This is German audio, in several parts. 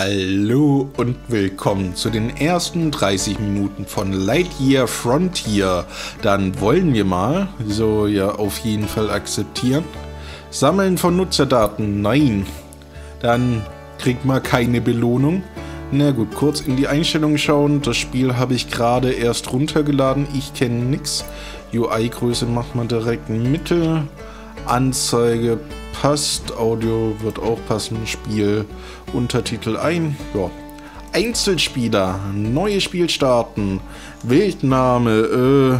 Hallo und willkommen zu den ersten 30 Minuten von Lightyear Frontier. Dann wollen wir mal, so ja auf jeden Fall akzeptieren. Sammeln von Nutzerdaten, nein. Dann kriegt man keine Belohnung. Na gut, kurz in die Einstellungen schauen. Das Spiel habe ich gerade erst runtergeladen. Ich kenne nichts. UI-Größe macht man direkt Mittel. Anzeige passt, Audio wird auch passen, Spiel, Untertitel ein, ja. Einzelspieler, neues Spiel starten, Weltname, äh,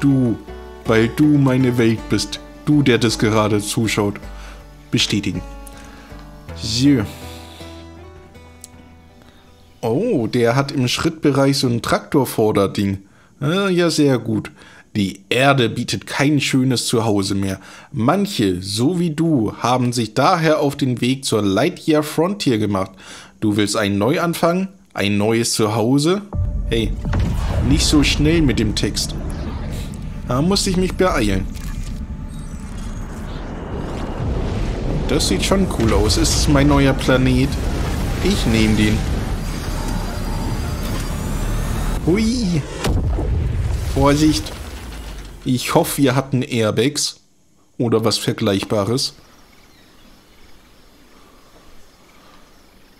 du, weil du meine Welt bist, du, der das gerade zuschaut, bestätigen. So. Oh, der hat im Schrittbereich so ein Traktorvorderding. Ah, ja, sehr gut. Die Erde bietet kein schönes Zuhause mehr. Manche, so wie du, haben sich daher auf den Weg zur Lightyear Frontier gemacht. Du willst einen Neuanfang? Ein neues Zuhause? Hey, nicht so schnell mit dem Text. Da muss ich mich beeilen. Das sieht schon cool aus. Ist es mein neuer Planet? Ich nehme den. Hui. Vorsicht. Ich hoffe, wir hatten Airbags oder was Vergleichbares.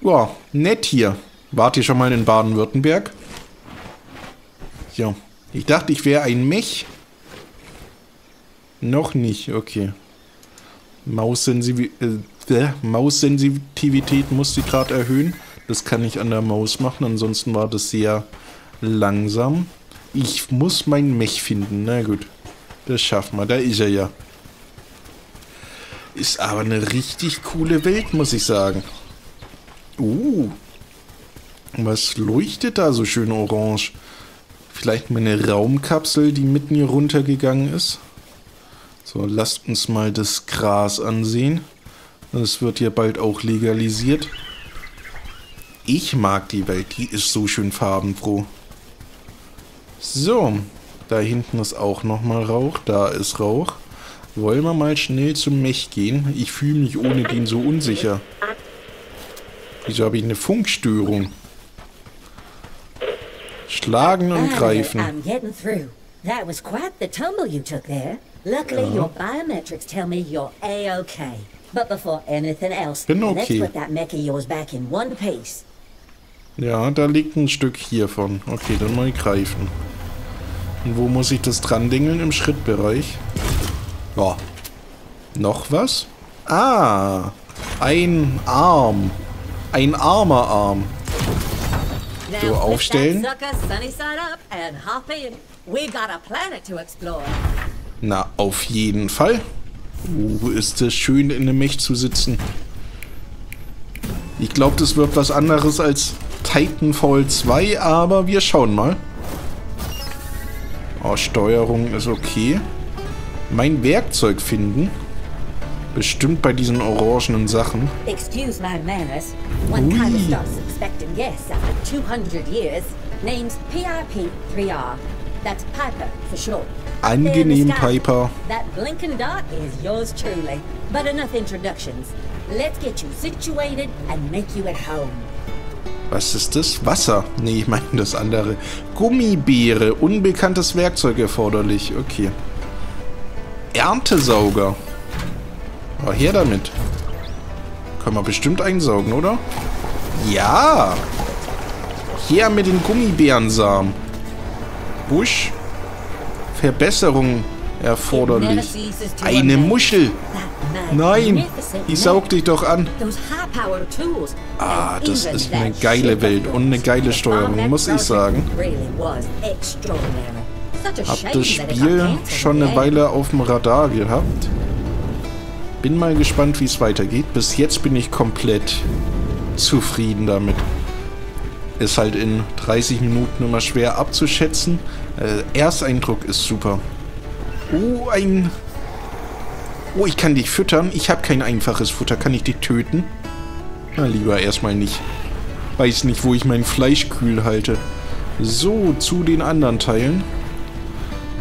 Ja, nett hier. Wart ihr schon mal in Baden-Württemberg? Ja, ich dachte, ich wäre ein Mech. Noch nicht, okay. Maussensiv äh, Maussensitivität musste ich gerade erhöhen. Das kann ich an der Maus machen, ansonsten war das sehr langsam. Ich muss mein Mech finden, na gut. Das schaffen wir, da ist er ja. Ist aber eine richtig coole Welt, muss ich sagen. Uh. Was leuchtet da so schön orange? Vielleicht meine Raumkapsel, die mitten hier runtergegangen ist. So, lasst uns mal das Gras ansehen. Das wird ja bald auch legalisiert. Ich mag die Welt, die ist so schön farbenfroh. So, da hinten ist auch nochmal Rauch. Da ist Rauch. Wollen wir mal schnell zum Mech gehen? Ich fühle mich ohne den so unsicher. Wieso habe ich eine Funkstörung? Schlagen und greifen. That was quite the tumble you took there. Luckily, ja. your biometrics tell me you're a-okay. But before anything else, Bin okay. let's put that mech of yours back in one piece. Ja, da liegt ein Stück hiervon. Okay, dann mal greifen. Und wo muss ich das dran dingeln? Im Schrittbereich. Ja. Noch was? Ah. Ein Arm. Ein armer Arm. So, aufstellen. Na, auf jeden Fall. Wo ist es schön, in einem Mech zu sitzen. Ich glaube, das wird was anderes als Titanfall 2, aber wir schauen mal. Oh, Steuerung ist okay. Mein Werkzeug finden. Bestimmt bei diesen orangenen Sachen. Excuse my manners. One kind of starts suspecting yes after 200 years. Name's PIP-3R. That's Piper for short. Angenehm, Piper. That blinking dot is yours truly. But enough introductions. Let's get you situated and make you at home. Was ist das? Wasser. Nee, ich meine das andere. Gummibeere. Unbekanntes Werkzeug erforderlich. Okay. Erntesauger. Oh, her damit. Können wir bestimmt einsaugen, oder? Ja. Her mit den Gummibärensamen. Busch. Verbesserung erforderlich. Eine Muschel. Nein, ich saug dich doch an. Ah, das ist eine geile Welt und eine geile Steuerung, muss ich sagen. Hab das Spiel schon eine Weile auf dem Radar gehabt. Bin mal gespannt, wie es weitergeht. Bis jetzt bin ich komplett zufrieden damit. Ist halt in 30 Minuten immer schwer abzuschätzen. Äh, Ersteindruck ist super. Oh, ein... Oh, ich kann dich füttern. Ich habe kein einfaches Futter. Kann ich dich töten? Na, lieber erstmal nicht. Weiß nicht, wo ich mein Fleisch kühl halte. So, zu den anderen Teilen.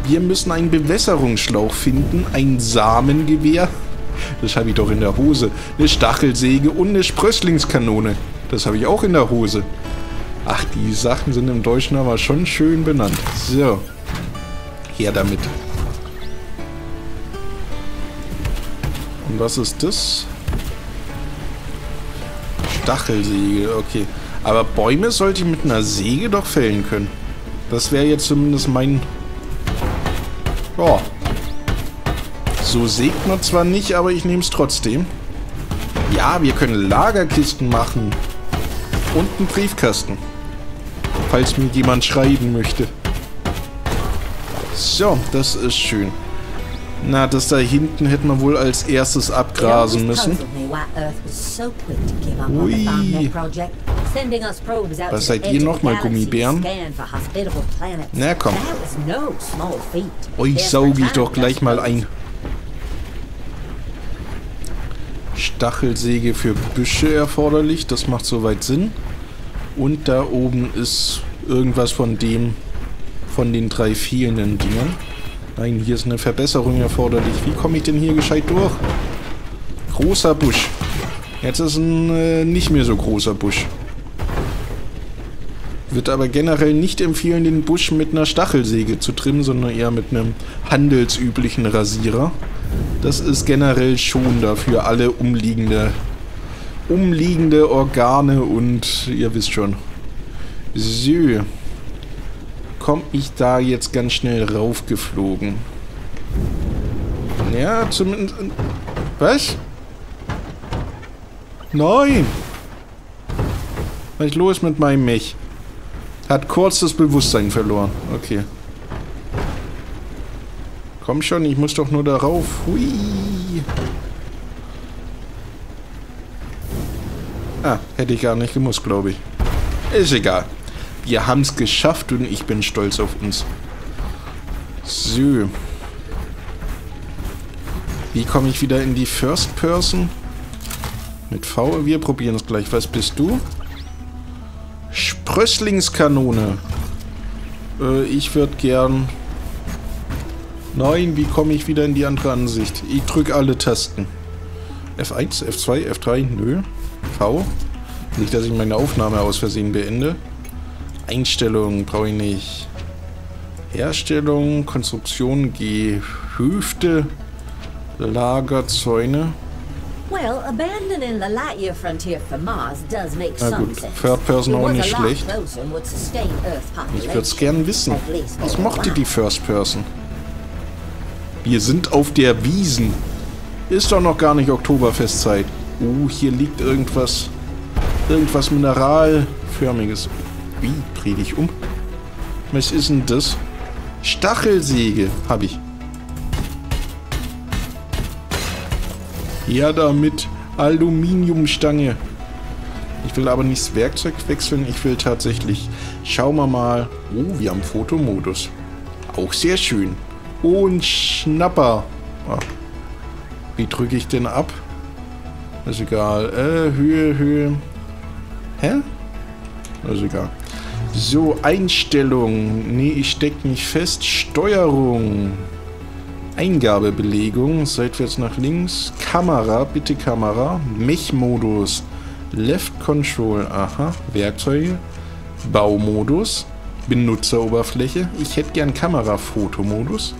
Wir müssen einen Bewässerungsschlauch finden. Ein Samengewehr. Das habe ich doch in der Hose. Eine Stachelsäge und eine Sprösslingskanone. Das habe ich auch in der Hose. Ach, die Sachen sind im Deutschen aber schon schön benannt. So. Her damit. Und was ist das? Stachelsäge, okay. Aber Bäume sollte ich mit einer Säge doch fällen können. Das wäre jetzt zumindest mein... Ja. So sägt man zwar nicht, aber ich nehme es trotzdem. Ja, wir können Lagerkisten machen. Und einen Briefkasten. Falls mir jemand schreiben möchte. So, das ist schön. Na, das da hinten hätten wir wohl als erstes abgrasen müssen. Ui. Was seid ihr nochmal, Gummibären? Na komm. Euch sauge ich doch gleich mal ein. Stachelsäge für Büsche erforderlich. Das macht soweit Sinn. Und da oben ist irgendwas von dem, von den drei fehlenden Dingern. Nein, hier ist eine Verbesserung erforderlich. Wie komme ich denn hier gescheit durch? Großer Busch. Jetzt ist ein äh, nicht mehr so großer Busch. Wird aber generell nicht empfehlen, den Busch mit einer Stachelsäge zu trimmen, sondern eher mit einem handelsüblichen Rasierer. Das ist generell schon dafür alle umliegende, umliegende Organe und ihr wisst schon. So komme ich da jetzt ganz schnell raufgeflogen? Ja, zumindest... Was? Nein! Was ist los mit meinem Mech? Hat kurz das Bewusstsein verloren. Okay. Komm schon, ich muss doch nur darauf. Hui. Ah, hätte ich gar nicht gemusst, glaube ich. Ist egal. Wir haben es geschafft und ich bin stolz auf uns. So. Wie komme ich wieder in die First Person? Mit V. Wir probieren es gleich. Was bist du? Sprösslingskanone. Äh, ich würde gern... Nein, wie komme ich wieder in die andere Ansicht? Ich drücke alle Tasten. F1, F2, F3, nö. V. Nicht, dass ich meine Aufnahme aus Versehen beende. Einstellungen brauche ich nicht. Herstellung, Konstruktion, Gehöfte, Lagerzäune. Well, abandoning the Lightyear frontier for Mars does make Na gut, Third Person auch nicht schlecht. Ich würde es gern wissen. Was mochte die First Person? Wir sind auf der Wiesen. Ist doch noch gar nicht Oktoberfestzeit. Oh, hier liegt irgendwas. Irgendwas Mineralförmiges. Wie? Dreh dich um. Was ist denn das? Stachelsäge habe ich. Ja, damit. Aluminiumstange. Ich will aber nicht das Werkzeug wechseln. Ich will tatsächlich... Schauen wir mal. Oh, wir haben Fotomodus. Auch sehr schön. Und Schnapper. Ah. Wie drücke ich denn ab? Ist egal. Äh, Höhe, Höhe. Hä? Ist egal. So, Einstellung. Nee, ich stecke nicht fest. Steuerung. Eingabebelegung. Seitwärts nach links. Kamera. Bitte Kamera. Mech-Modus. Left Control. Aha. Werkzeuge. Baumodus. Benutzeroberfläche. Ich hätte gern Kamera-Fotomodus.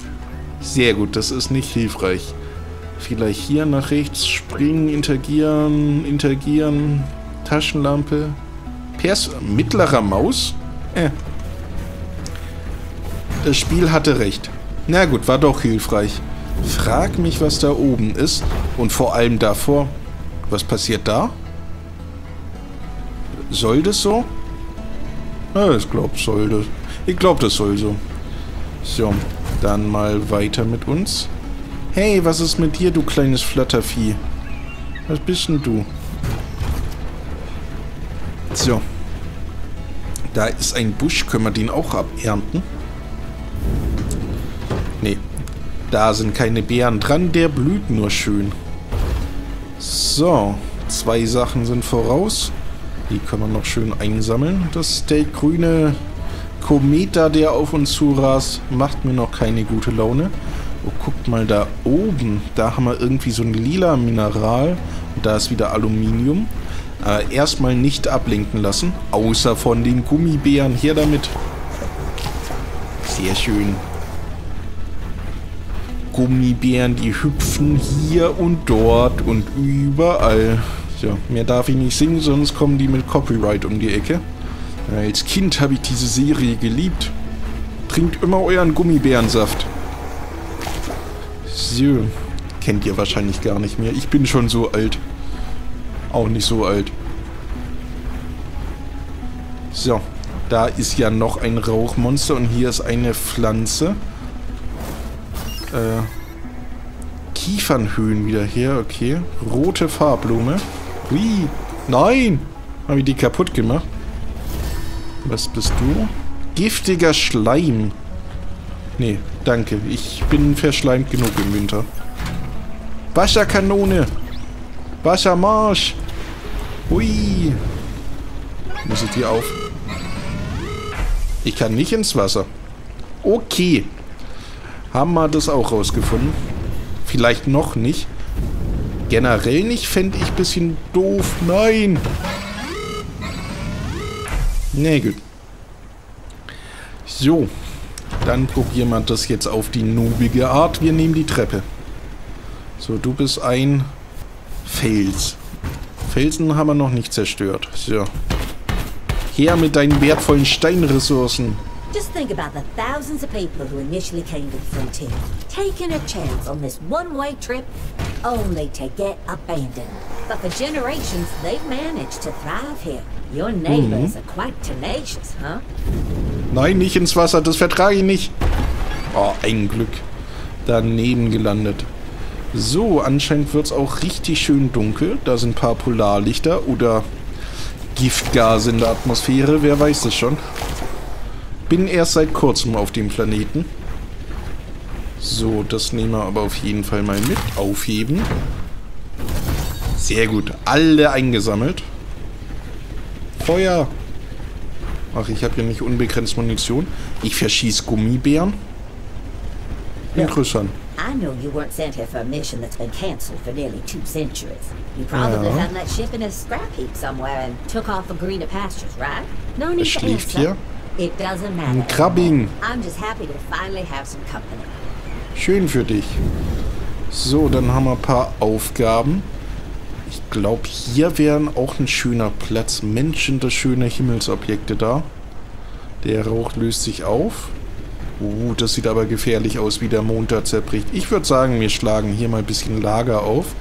Sehr gut, das ist nicht hilfreich. Vielleicht hier nach rechts springen, interagieren, interagieren. Taschenlampe. Pers mittlerer Maus? Das Spiel hatte recht. Na gut, war doch hilfreich. Frag mich, was da oben ist. Und vor allem davor. Was passiert da? Soll das so? Ja, ich glaube, soll das. Ich glaube, das soll so. So, dann mal weiter mit uns. Hey, was ist mit dir, du kleines Flattervieh? Was bist denn du? So. Da ist ein Busch. Können wir den auch abernten? Nee. Da sind keine Beeren dran. Der blüht nur schön. So. Zwei Sachen sind voraus. Die können wir noch schön einsammeln. Das der grüne Komet der auf uns zurast, macht mir noch keine gute Laune. Oh, guckt mal da oben. Da haben wir irgendwie so ein lila Mineral. Und da ist wieder Aluminium. Äh, erstmal nicht ablenken lassen. Außer von den Gummibären. Hier damit. Sehr schön. Gummibären, die hüpfen hier und dort und überall. So, mehr darf ich nicht singen, sonst kommen die mit Copyright um die Ecke. Als Kind habe ich diese Serie geliebt. Trinkt immer euren Gummibärensaft. So, kennt ihr wahrscheinlich gar nicht mehr. Ich bin schon so alt. Auch nicht so alt. So, da ist ja noch ein Rauchmonster und hier ist eine Pflanze. Äh, Kiefernhöhen wieder her, okay. Rote Farblume. Hui, nein! Habe ich die kaputt gemacht? Was bist du? Giftiger Schleim. Nee, danke. Ich bin verschleimt genug im Winter. Wasserkanone. Wassermarsch. Hui. Muss ich die auf? Ich kann nicht ins Wasser. Okay. Haben wir das auch rausgefunden? Vielleicht noch nicht. Generell nicht, fände ich ein bisschen doof. Nein! Nee, gut. So. Dann probieren wir das jetzt auf die nubige Art. Wir nehmen die Treppe. So, du bist ein Fels. Felsen haben wir noch nicht zerstört. So. Her mit deinen wertvollen Steinressourcen. Just think about the thousands of people who initially came to the frontier, taking a chance on this one-way trip, only to get abandoned. But for generations, they've managed to thrive here. Your neighbors are quite tenacious, huh? Nein, nicht ins Wasser, das vertrage ich nicht. Oh, ein Glück. Daneben gelandet. So, anscheinend wird es auch richtig schön dunkel. Da sind ein paar Polarlichter oder Giftgase in der Atmosphäre, wer weiß das schon. Bin erst seit kurzem auf dem Planeten. So, das nehmen wir aber auf jeden Fall mal mit. Aufheben. Sehr gut. Alle eingesammelt. Feuer. Ach, ich habe hier nicht unbegrenzt Munition. Ich verschieße Gummibären. Interessant. I know you weren't sent here for a mission that's been cancelled for nearly two centuries. You probably found that ship in a scrap heap somewhere and took off for greener pastures, right? No need to answer. It doesn't matter. Krabbing. I'm just happy to finally have some company. Schön für dich. So, dann haben wir ein paar Aufgaben. Ich glaube, hier wären auch ein schöner Platz. Menschen, das schöne Himmelsobjekte da. Der Rauch löst sich auf. Uh, das sieht aber gefährlich aus, wie der Mond da zerbricht. Ich würde sagen, wir schlagen hier mal ein bisschen Lager auf.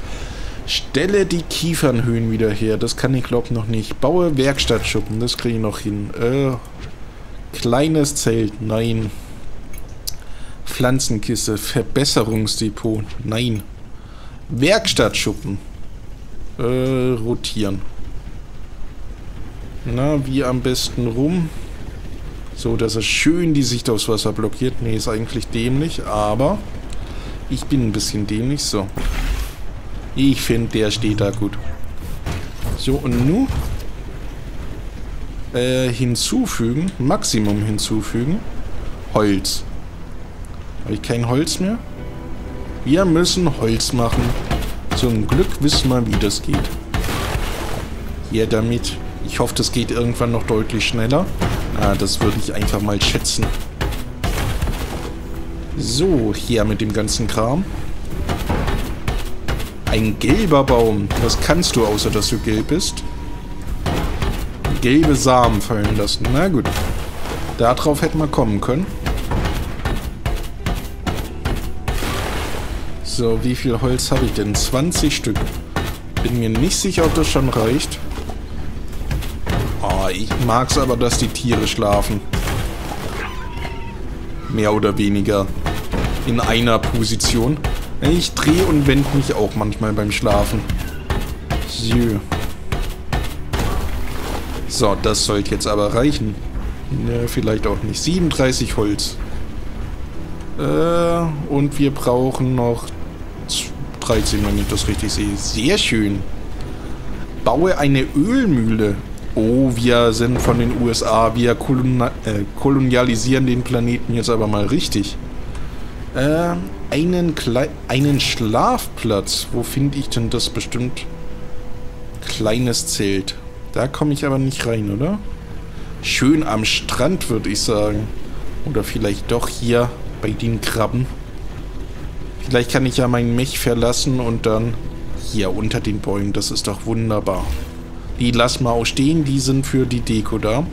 Stelle die Kiefernhöhen wieder her. Das kann ich, glaube noch nicht. Baue Werkstattschuppen. Das kriege ich noch hin. Äh, kleines Zelt. Nein. Pflanzenkiste, Verbesserungsdepot. Nein. Werkstattschuppen. Äh, rotieren. Na, wie am besten rum? So, dass er schön die Sicht aufs Wasser blockiert. Nee, ist eigentlich dämlich, aber ich bin ein bisschen dämlich. So. Ich finde, der steht da gut. So, und nun äh, hinzufügen. Maximum hinzufügen. Holz. Habe ich kein Holz mehr? Wir müssen Holz machen. Zum Glück wissen wir, wie das geht. Hier damit. Ich hoffe, das geht irgendwann noch deutlich schneller. Ah, das würde ich einfach mal schätzen. So, hier mit dem ganzen Kram. Ein gelber Baum. Was kannst du, außer dass du gelb bist? Gelbe Samen fallen lassen. Na gut. Darauf hätten wir kommen können. So, wie viel Holz habe ich denn? 20 Stück. Bin mir nicht sicher, ob das schon reicht. Oh, ich mag es aber, dass die Tiere schlafen. Mehr oder weniger. In einer Position. Ich drehe und wende mich auch manchmal beim Schlafen. So. So, das sollte jetzt aber reichen. Ne, vielleicht auch nicht. 37 Holz. Äh, und wir brauchen noch 13, wenn ich das richtig sehe. Sehr schön. Baue eine Ölmühle. Oh, wir sind von den USA. Wir kolona äh, kolonialisieren den Planeten jetzt aber mal richtig. Äh, einen, Kle einen Schlafplatz. Wo finde ich denn das bestimmt? Kleines Zelt. Da komme ich aber nicht rein, oder? Schön am Strand, würde ich sagen. Oder vielleicht doch hier bei den Krabben. Vielleicht kann ich ja meinen Mech verlassen und dann hier unter den Bäumen. Das ist doch wunderbar. Die lassen wir auch stehen. Die sind für die Deko da.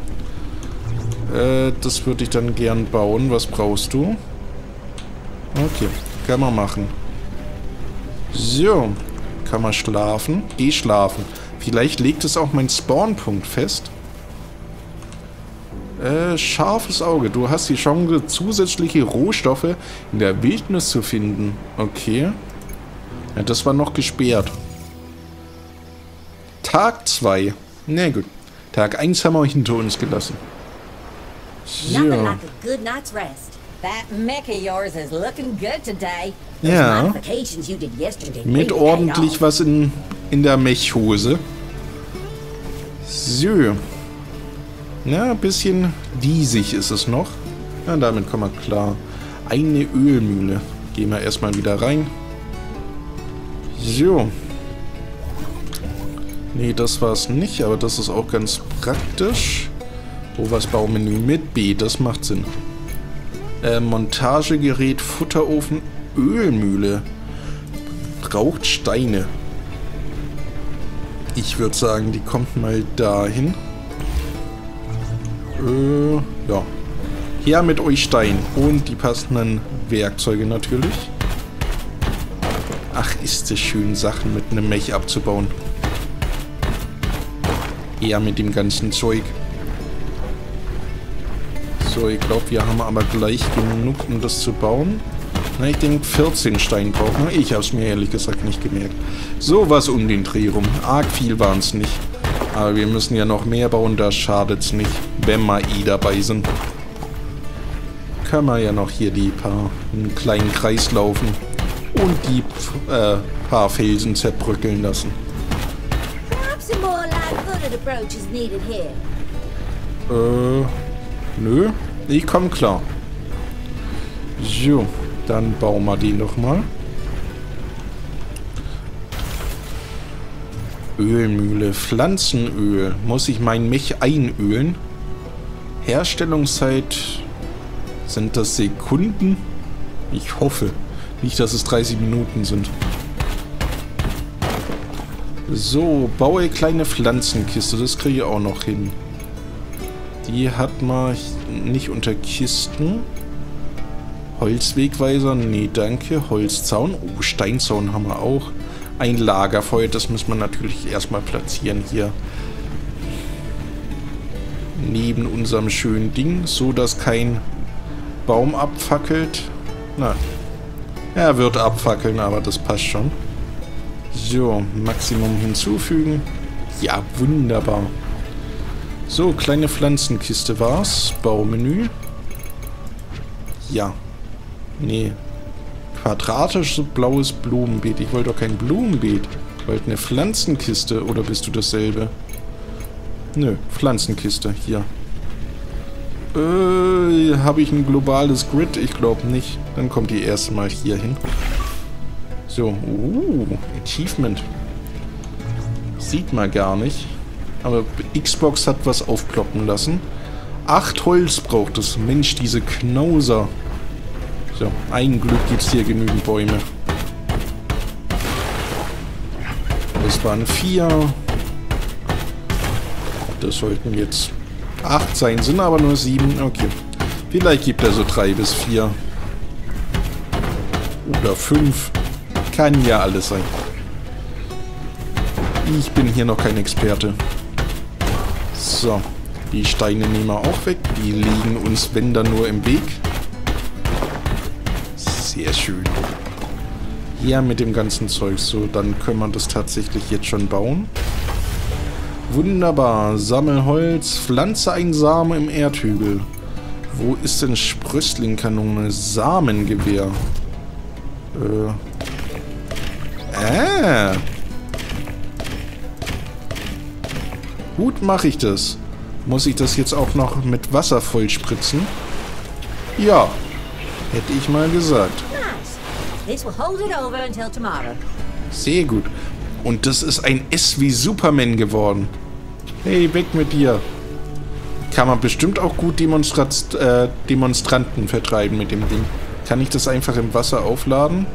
Äh, das würde ich dann gern bauen. Was brauchst du? Okay, kann man machen. So, kann man schlafen. Geh schlafen. Vielleicht legt es auch mein Spawnpunkt fest. Äh, scharfes Auge. Du hast die Chance, zusätzliche Rohstoffe in der Wildnis zu finden. Okay. Ja, das war noch gesperrt. Tag 2. Na gut. Tag 1 haben wir hinter uns gelassen. So. Ja. Mit ordentlich was in, in der Mechhose. So. Na, ein bisschen diesig ist es noch. Ja, damit kommen wir klar. Eine Ölmühle. Gehen wir erstmal wieder rein. So. Nee, das war es nicht, aber das ist auch ganz praktisch. Wo was Baumenü mit B, das macht Sinn. Äh, Montagegerät, Futterofen, Ölmühle. Braucht Steine. Ich würde sagen, die kommt mal dahin. Äh, ja. Her mit euch Stein. Und die passenden Werkzeuge natürlich. Ach, ist es schön, Sachen mit einem Mech abzubauen. Eher mit dem ganzen Zeug. So, ich glaube, wir haben aber gleich genug, um das zu bauen. Na, ich denke, 14 Stein brauchen. Ich habe es mir ehrlich gesagt nicht gemerkt. So was um den Dreh rum. Arg viel waren es nicht. Aber wir müssen ja noch mehr bauen, da schadet es nicht, wenn wir eh dabei sind. Können wir ja noch hier die paar einen kleinen Kreis laufen und die äh, paar Felsen zerbröckeln lassen. Äh, nö. Ich komm klar. So, dann bauen wir die nochmal. Ölmühle, Pflanzenöl. Muss ich mein Mech einölen? Herstellungszeit sind das Sekunden? Ich hoffe. Nicht, dass es 30 Minuten sind. So, baue kleine Pflanzenkiste. Das kriege ich auch noch hin. Die hat man nicht unter Kisten. Holzwegweiser, nee, danke. Holzzaun, oh, Steinzaun haben wir auch. Ein Lagerfeuer, das muss man natürlich erstmal platzieren hier. Neben unserem schönen Ding, so dass kein Baum abfackelt. Na, er wird abfackeln, aber das passt schon. So, Maximum hinzufügen. Ja, wunderbar. So, kleine Pflanzenkiste war's. Baumenü. Ja. Nee. Quadratisches blaues Blumenbeet. Ich wollte doch kein Blumenbeet. Ich wollte eine Pflanzenkiste. Oder bist du dasselbe? Nö, Pflanzenkiste. Hier. Äh, habe ich ein globales Grid? Ich glaube nicht. Dann kommt die erste Mal hier hin. So, uh, Achievement. Sieht man gar nicht. Aber Xbox hat was aufploppen lassen. Acht Holz braucht es. Mensch, diese Knauser. So, ein Glück gibt es hier genügend Bäume. Das waren vier. Das sollten jetzt acht sein, sind aber nur sieben. Okay. Vielleicht gibt er so drei bis vier. Oder fünf. Kann ja alles sein. Ich bin hier noch kein Experte. So, die Steine nehmen wir auch weg. Die liegen uns, wenn dann, nur im Weg. Sehr schön. Ja, mit dem ganzen Zeug. So, dann können wir das tatsächlich jetzt schon bauen. Wunderbar. Sammelholz. Pflanze ein Samen im Erdhügel. Wo ist denn Sprösslingkanone? Samengewehr. Äh. Ah. Gut mache ich das. Muss ich das jetzt auch noch mit Wasser vollspritzen? Ja. Hätte ich mal gesagt. Sehr gut. Und das ist ein S wie Superman geworden. Hey, weg mit dir. Kann man bestimmt auch gut Demonstrat äh, Demonstranten vertreiben mit dem Ding. Kann ich das einfach im Wasser aufladen?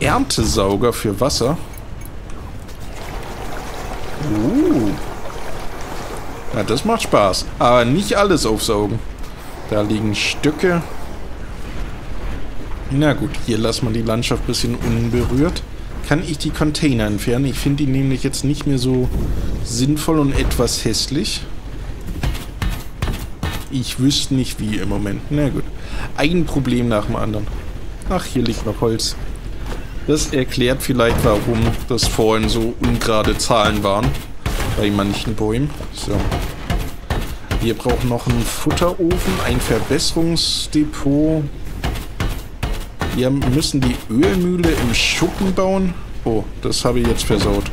Erntesauger für Wasser. Uh. Ja, das macht Spaß. Aber nicht alles aufsaugen. Da liegen Stücke. Na gut, hier lassen wir die Landschaft ein bisschen unberührt. Kann ich die Container entfernen? Ich finde die nämlich jetzt nicht mehr so sinnvoll und etwas hässlich. Ich wüsste nicht wie im Moment. Na gut. Ein Problem nach dem anderen. Ach, hier liegt noch Holz. Das erklärt vielleicht, warum das vorhin so ungerade Zahlen waren. Bei manchen Bäumen. So. Wir brauchen noch einen Futterofen, ein Verbesserungsdepot. Wir müssen die Ölmühle im Schuppen bauen. Oh, das habe ich jetzt versaut.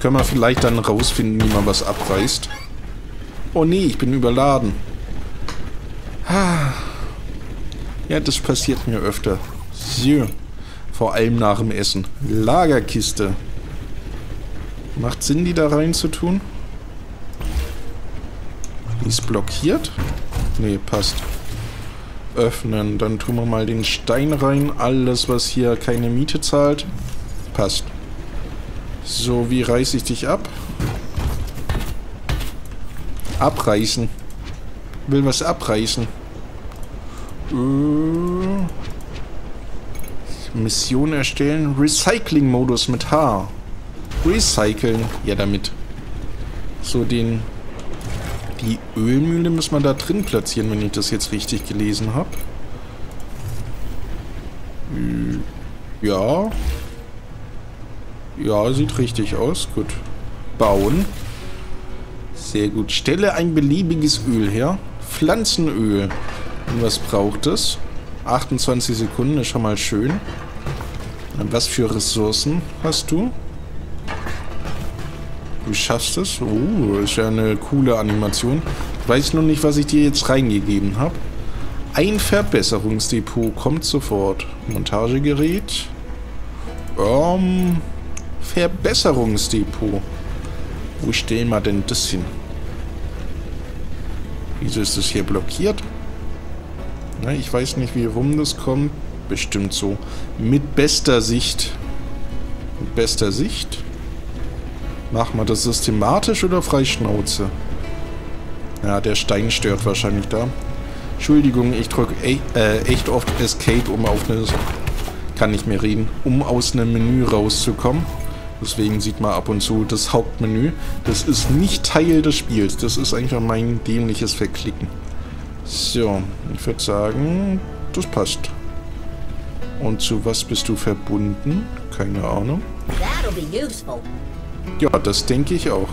Können wir vielleicht dann rausfinden, wie man was abreißt. Oh nee, ich bin überladen. Ja, das passiert mir öfter. So. Vor allem nach dem Essen. Lagerkiste. Macht Sinn, die da rein zu tun? Die ist blockiert? Nee, passt. Öffnen. Dann tun wir mal den Stein rein. Alles, was hier keine Miete zahlt. Passt. So, wie reiße ich dich ab? Abreißen. Will was abreißen. Äh, Mission erstellen. Recycling-Modus mit H. Recyceln. Ja, damit. So, den... Die Ölmühle muss man da drin platzieren, wenn ich das jetzt richtig gelesen habe. Äh, ja. Ja, sieht richtig aus. Gut. Bauen. Sehr gut. Stelle ein beliebiges Öl her. Pflanzenöl. Und was braucht es? 28 Sekunden ist schon mal schön. Und was für Ressourcen hast du? Du schaffst es? Oh, ist ja eine coole Animation. Ich weiß nur nicht, was ich dir jetzt reingegeben habe. Ein Verbesserungsdepot kommt sofort. Montagegerät. Ähm, Verbesserungsdepot. Wo stellen wir denn das hin? Wieso ist das hier blockiert? Na, ich weiß nicht, wie rum das kommt. Bestimmt so. Mit bester Sicht. Mit bester Sicht? Machen wir das systematisch oder freischnauze? Ja, der Stein stört wahrscheinlich da. Entschuldigung, ich drücke äh, echt oft Escape, um auf eine... Kann nicht mehr reden. Um aus einem Menü rauszukommen. Deswegen sieht man ab und zu das Hauptmenü. Das ist nicht Teil des Spiels. Das ist einfach mein dämliches Verklicken. So, ich würde sagen, das passt. Und zu was bist du verbunden? Keine Ahnung. Ja, das denke ich auch.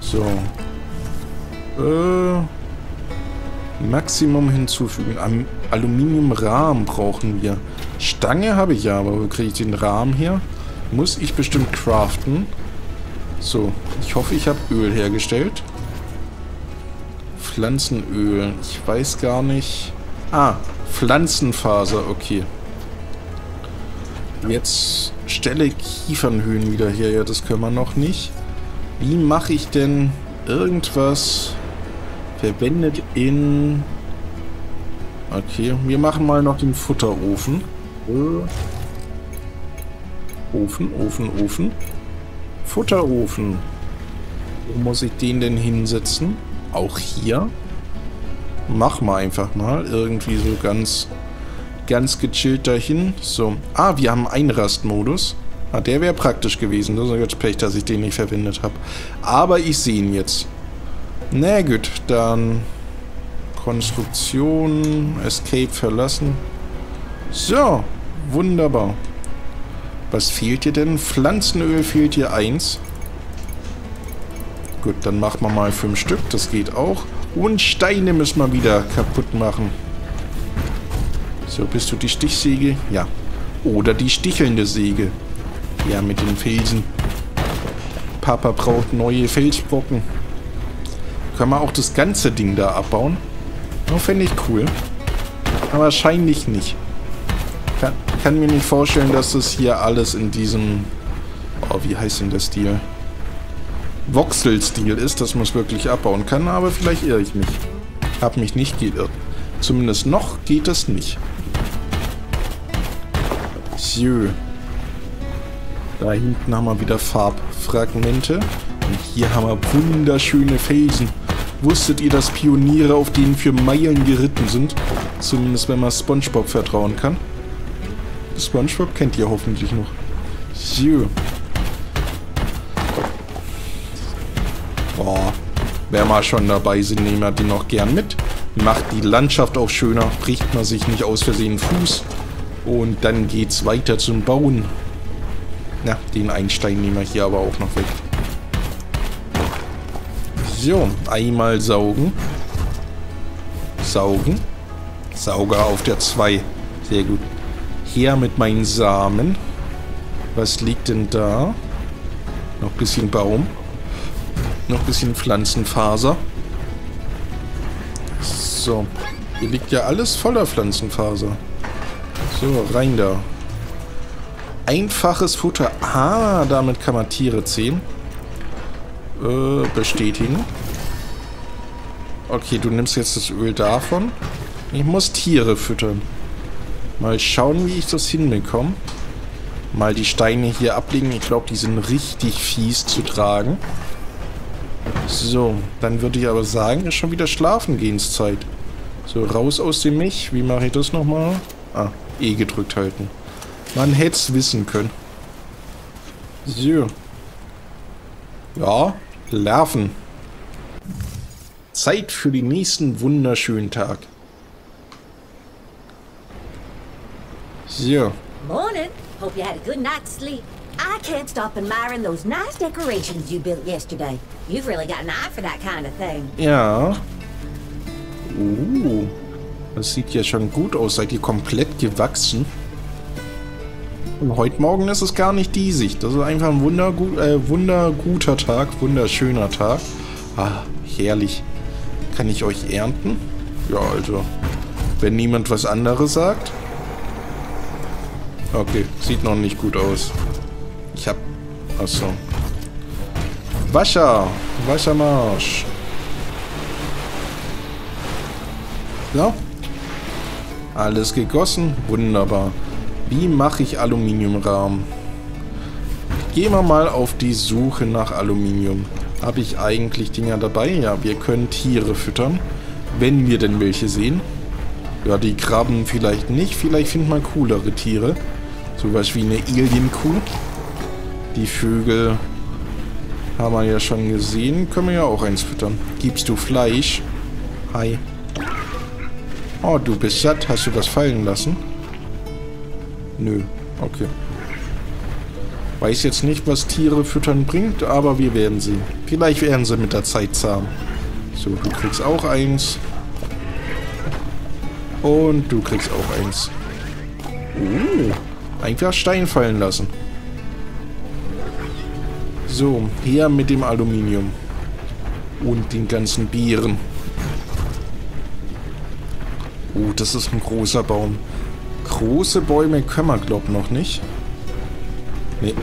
So. Äh, Maximum hinzufügen. Am Aluminiumrahmen brauchen wir. Stange habe ich ja, aber wo kriege ich den Rahmen her? Muss ich bestimmt craften. So, ich hoffe, ich habe Öl hergestellt. Pflanzenöl. Ich weiß gar nicht. Ah, Pflanzenfaser, okay. Jetzt stelle Kiefernhöhen wieder her. Ja, das können wir noch nicht. Wie mache ich denn irgendwas verwendet in... Okay, wir machen mal noch den Futterofen. Ofen, Ofen, Ofen. Futterofen. Wo muss ich den denn hinsetzen? Auch hier. Machen wir einfach mal. Irgendwie so ganz, ganz gechillt dahin. So. Ah, wir haben Einrastmodus. Ah, der wäre praktisch gewesen. Das ist jetzt Pech, dass ich den nicht verwendet habe. Aber ich sehe ihn jetzt. Na gut, dann Konstruktion, Escape verlassen. So, wunderbar. Was fehlt dir denn? Pflanzenöl fehlt hier eins. Gut, dann machen wir mal fünf Stück. Das geht auch. Und Steine müssen wir wieder kaputt machen. So, bist du die Stichsäge? Ja. Oder die stichelnde Säge. Ja, mit den Felsen. Papa braucht neue Felsbrocken. Können wir auch das ganze Ding da abbauen? Das fände ich cool. Aber wahrscheinlich nicht. kann, kann mir nicht vorstellen, dass das hier alles in diesem... Oh, wie heißt denn der Stil? Voxel-Stil ist, dass man es wirklich abbauen kann, aber vielleicht irre ich mich. Hab mich nicht geirrt. Zumindest noch geht es nicht. So. Da hinten haben wir wieder Farbfragmente. Und hier haben wir wunderschöne Felsen. Wusstet ihr, dass Pioniere auf denen für Meilen geritten sind? Zumindest wenn man Spongebob vertrauen kann. Spongebob kennt ihr hoffentlich noch. So. Boah. Wer mal schon dabei sind, nehmen wir die noch gern mit. Macht die Landschaft auch schöner. Bricht man sich nicht aus Versehen Fuß. Und dann geht's weiter zum Bauen. Na, den Einstein nehmen wir hier aber auch noch weg. So, einmal saugen. Saugen. Sauger auf der 2. Sehr gut. Her mit meinen Samen. Was liegt denn da? Noch ein bisschen Baum. Noch ein bisschen Pflanzenfaser. So. Hier liegt ja alles voller Pflanzenfaser. So, rein da. Einfaches Futter. Ah, damit kann man Tiere ziehen. Äh, bestätigen. Okay, du nimmst jetzt das Öl davon. Ich muss Tiere füttern. Mal schauen, wie ich das hinbekomme. Mal die Steine hier ablegen. Ich glaube, die sind richtig fies zu tragen. So, dann würde ich aber sagen, ist schon wieder Schlafengehenszeit. So, raus aus dem Mich. Wie mache ich das nochmal? Ah, E gedrückt halten. Man hätte es wissen können. So. Ja, Larven. Zeit für den nächsten wunderschönen Tag. So. Morning. Hope you had a good night's sleep. I can't stop admiring those nice decorations you built yesterday. You've really got an eye for that kind of thing. Ja. Uh. Das sieht ja schon gut aus. Seid ihr komplett gewachsen? Und heute Morgen ist es gar nicht diesig. Das ist einfach ein wundergu äh, wunderguter Tag, wunderschöner Tag. Ah, herrlich. Kann ich euch ernten? Ja, also, wenn niemand was anderes sagt. Okay, sieht noch nicht gut aus. Ich hab... Achso. Wascher! Waschermarsch! Ja. Alles gegossen. Wunderbar. Wie mache ich Aluminiumrahmen? Gehen wir mal auf die Suche nach Aluminium. Habe ich eigentlich Dinger dabei? Ja, wir können Tiere füttern. Wenn wir denn welche sehen. Ja, die Krabben vielleicht nicht. Vielleicht findet man coolere Tiere. Sowas wie eine Alien-Kuh. Die Vögel haben wir ja schon gesehen. Können wir ja auch eins füttern. Gibst du Fleisch? Hi. Oh, du bist satt. Hast du das fallen lassen? Nö, okay. Weiß jetzt nicht, was Tiere füttern bringt, aber wir werden sehen. Vielleicht werden sie mit der Zeit zahm. So, du kriegst auch eins. Und du kriegst auch eins. Uh, einfach Stein fallen lassen. So, her mit dem Aluminium. Und den ganzen Bieren. Oh, das ist ein großer Baum. Große Bäume können wir, glaub noch nicht. Nee.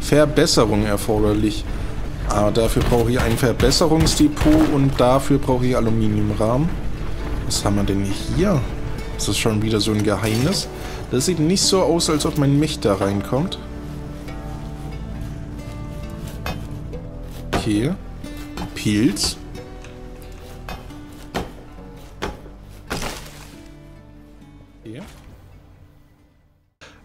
Verbesserung erforderlich. Aber dafür brauche ich ein Verbesserungsdepot und dafür brauche ich Aluminiumrahmen. Was haben wir denn hier? Ist das schon wieder so ein Geheimnis? Das sieht nicht so aus, als ob mein Mech da reinkommt. Okay. Pilz.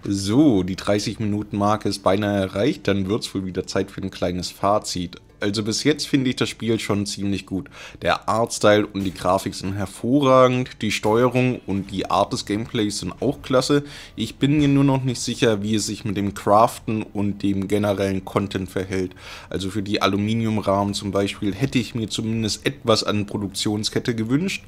So, die 30-Minuten-Marke ist beinahe erreicht, dann wird es wohl wieder Zeit für ein kleines Fazit. Also bis jetzt finde ich das Spiel schon ziemlich gut. Der Artstyle und die Grafik sind hervorragend, die Steuerung und die Art des Gameplays sind auch klasse. Ich bin mir nur noch nicht sicher, wie es sich mit dem Craften und dem generellen Content verhält. Also für die Aluminiumrahmen zum Beispiel hätte ich mir zumindest etwas an Produktionskette gewünscht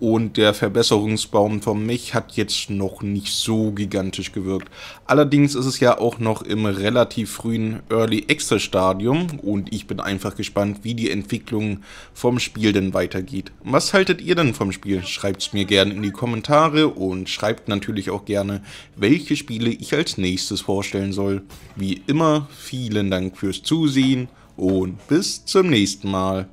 und der Verbesserungsbaum vom Mech hat jetzt noch nicht so gigantisch gewirkt. Allerdings ist es ja auch noch im relativ frühen Early Access Stadium und ich bin einfach gespannt, wie die Entwicklung vom Spiel denn weitergeht. Was haltet ihr denn vom Spiel? Schreibt es mir gerne in die Kommentare und schreibt natürlich auch gerne, welche Spiele ich als nächstes vorstellen soll. Wie immer, vielen Dank fürs Zusehen und bis zum nächsten Mal.